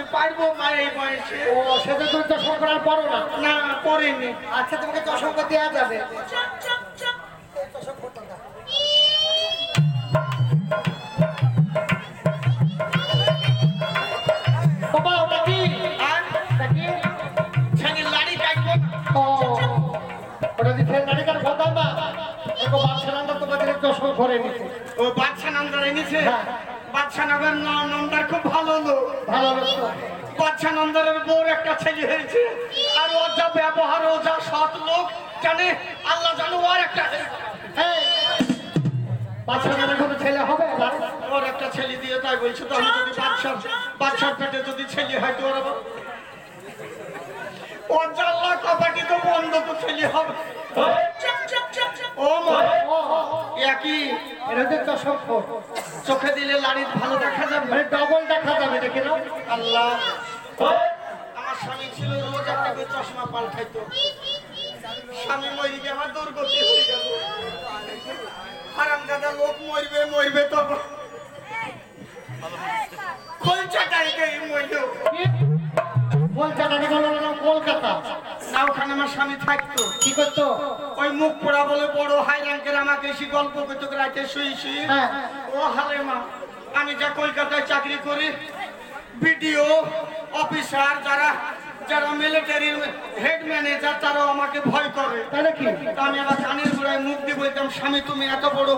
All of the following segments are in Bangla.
এসে ও সেটা তুমি চশমা করার পরও না। না পড়িনি আচ্ছা তোমাকে চশমা দেওয়া যাবে। ও বাচ্চা নান্দা তোমাদের চশমা নামের নামদার খুব ভালো লোক। ভালো বাচ্চা বউর একটা ছেলে হয়েছে। আর ওর যা ব্যবহার ও যা সৎ লোক জানে? আল্লাহ জানো ওর একটা নামের কোনো ছেলে হবে? না ওর একটা ছেলে দিয়ে তাই বলছে তো আমি যদি বাচ্চার বাচ্চার পেটে যদি ছেলে হয় তো ওর ওর জানলা কপাটি তো বন্ধ তো ছেলে হবে। ও একই এটা হচ্ছে চশমা চোখে দিলে লাড়ি ভালো দেখা যাবে? মানে ডবল দেখা যাবে দেখে নাও আল্লাহ। আমার স্বামী ছিল রোজ একটা করে চশমা পাল্টাইতো। স্বামী মরি গিয়ে আমার দুর্গতি হয়ে গেল। হারাম দাদা লোক মরবে মরবে তো। কলচাটাই গিয়ে মরল। কলকাতা? না ওখানে আমার স্বামী থাকতো। কি করতো? ওই মুখ পোড়া বলে বড় হাই র্যাঙ্কের আমাকে এসে গল্প করতো রাতে শুই শুই। হ্যাঁ। ও হালে মা আমি যা কলকাতায় চাকরি করি বিডিও অফিসার যারা যারা মিলিটারির হেড ম্যানেজার তারাও আমাকে ভয় করে। তাই নাকি? তা আমি আবার কানের গোড়ায় মুখ দিয়ে বলতাম স্বামী তুমি এত বড়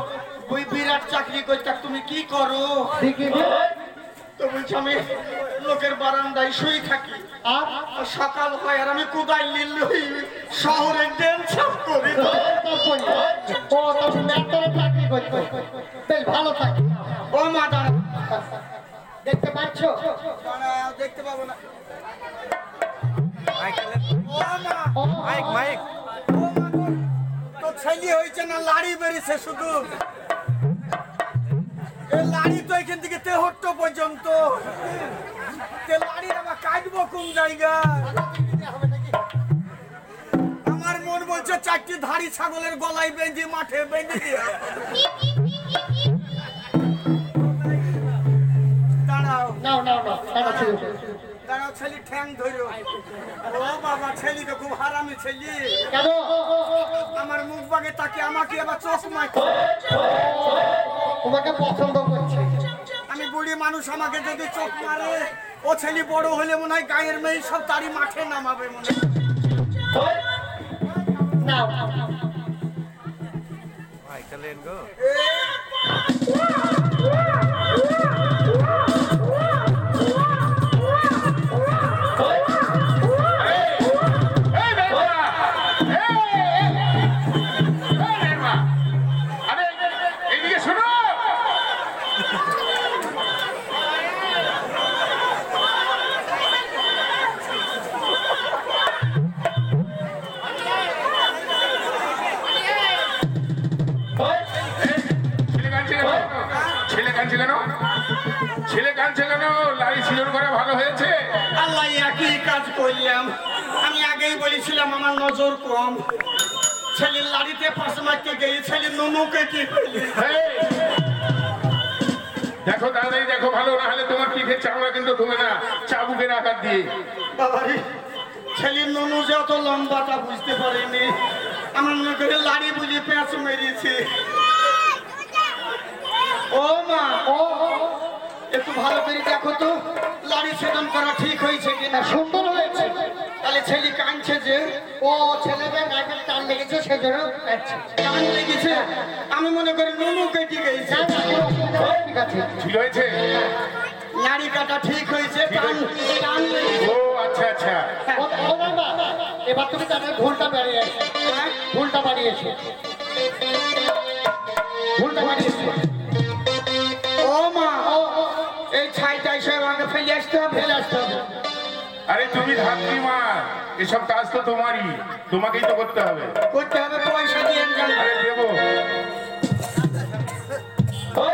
ওই বিরাট চাকরি করতে তুমি কি করো? তো বলছি আমি লোকের বারান্দায় শুয়ে থাকি। আর সকাল হয় আর আমি কোদাই নিল শহরে ডেন্স করি ও তো ম্যাটরে চাকরি করতো বেশ ভালো থাকে ও মা দাঁড়া। দেখতে পাচ্ছ? দেখতে পাবো না। ও মা। ও, মাইক মাইক। ও মা গো, তো ছেলে হয়েছে না লাড়ি বেরিয়েছে শুধু। লাড়ি তো এখান থেকে তেহট্ট পর্যন্ত। কাটবো কোন জায়গায়? আমার মন বলছে চারটি ধাড়ি ছাগলের গলায় বেঁধে মাঠে বেঁধে দিয়ে। দাঁড়াও। নাও নাও নাও টাকা দাঁড়াও ছেলে ঠ্যাং ধরো। ও বাবা ছেলে তো খুব হারামি ছেলে। আমার মুখ বাগে তাকে আমাকে আবার চশমা তোমাকে পছন্দ করছে। মানুষ আমাকে যদি চোখ মারে ও ছেলে বড় হলে মনে হয় গায়ের মেয়ে সব তারই মাঠে নামাবে মনে হয়। কাঁদছে কেন? ছেলে কাঁদছে কেন? লাড়ি সিজন করা ভালো হয়েছে? আল্লাহ একই কাজ করলাম। আমি আগেই বলেছিলাম আমার নজর কম। ছেলের লাড়িতে পাশ মারতে গিয়ে ছেলে নুনুকে কি! দেখো তাড়াতাড়ি দেখো ভালো না হলে তোমার পিঠের চামড়া কিন্তু ঢুকে না? চাবুকের আঘাত দিয়ে। বাবারে ছেলের নুনু যে অত লম্বাটা বুঝতে পারেনি। আমার মনে করে লাড়ি বুঝে পেঁচ মেরেছে। ও মা ও একটু ভালো করে দেখো তো লাড়ি ছেদন করা ঠিক হয়েছে কিনা? সুন্দর হয়েছে। তাহলে ছেলে কাঁদছে যে ও ছেলেদের নাকের টান লেগেছে সেজন্য। কান লেগেছে? আমি মনে করি নুনু কেটে গেছে। ঠিক আছে ঠিক হয়েছে? নাড়ি কাটা ঠিক হয়েছে কান কান লেগেছে ও আচ্ছা আচ্ছা। ও, না, এবার তুমি তাদের ভুলটা বাড়িয়ে এসো হ্যাঁ? ভুলটা বাড়িয়ে আরে তুমি ধাত্রী মা এসব কাজ তো তোমারই তোমাকেই তো করতে হবে। করতে হবে পয়সা দিয়ে আরে দেবো। ও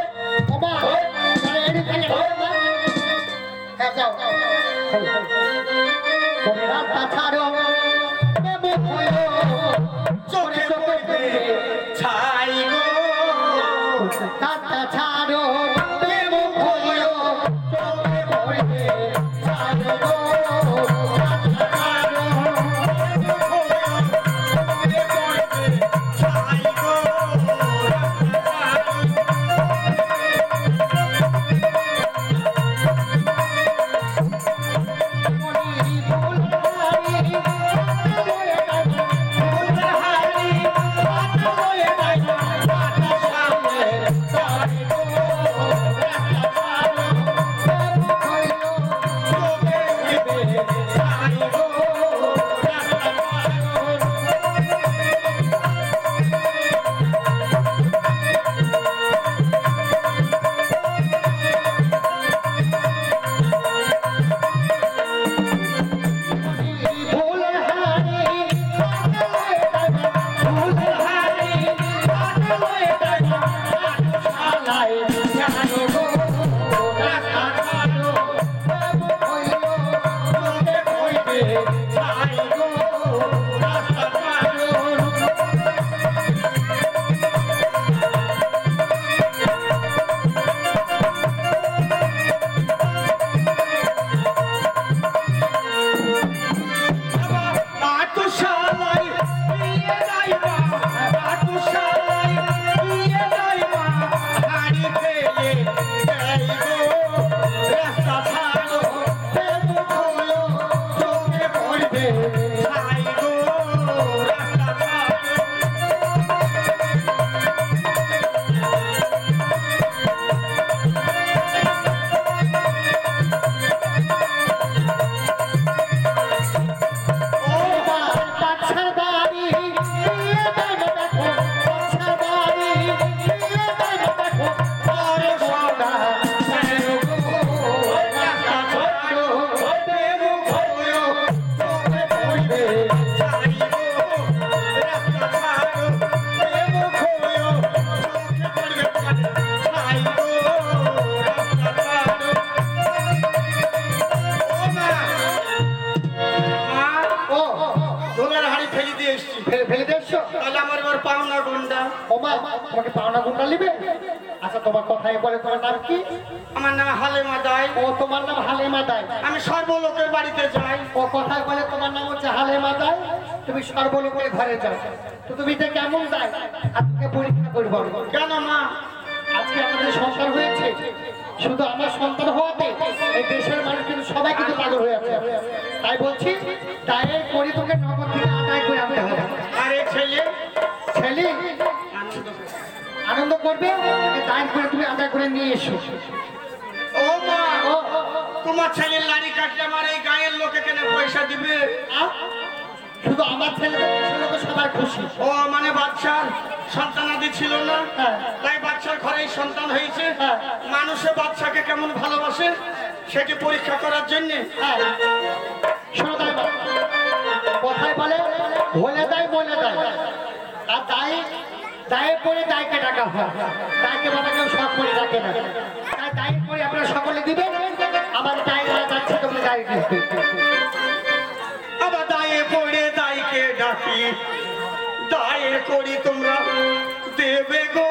গুন্ডা তোমাকে পাওনা গুন্ডা নিবে? আচ্ছা তোমার কথাই বলে তোমার নাম কি? আমার নাম হালেমা দাই। ও তোমার নাম হালেমা দাই। আমি সর্বলোকের বাড়িতে যাই। ও কথায় বলে তোমার নাম হচ্ছে হালেমা দাই। তুমি সর্বলোকের ঘরে যাও। তো তুমি যে কেমন দায় আজকে পরীক্ষা করব কেন মা? আজকে আমাদের সন্তান হয়েছে। শুধু আমার সন্তান হওয়াতে এই দেশের মানুষ কিন্তু সবাই কিন্তু পাগল হয়ে আছে। তাই বলছি দায়ের করি তোকে নগদ থেকে আদায় করবে দায়ের করে তুমি আদায় করে নিয়ে এসো ও মা ও, তোমার ছেলের লাড়ি কাটলে আমার এই গায়ের লোকে কেন পয়সা দিবে? শুধু আমার ছেলে লোকে সবাই খুশি ও মানে বাচ্চার সন্তানাদি ছিল না হ্যাঁ। তাই বাচ্চার ঘরেই সন্তান হয়েছে হ্যাঁ। মানুষে বাচ্চাকে কেমন ভালোবাসে সেটি পরীক্ষা করার জন্য হ্যাঁ। তাই। কথায় বলে বলে দেয় বলে দেয় আর দায় দায়ে পড়ে দায়কে ডাকা হয়। দায়কে বাবা কেউ শখ করে ডাকে না। তাই দায়ের পরে আপনারা সকলে দিবেন, আবার দায় করা যাচ্ছে তোমরা দায় দিতে আবার দায়ে পড়ে দায়কে ডাকি, দায়ে করি তোমরা দেবে গো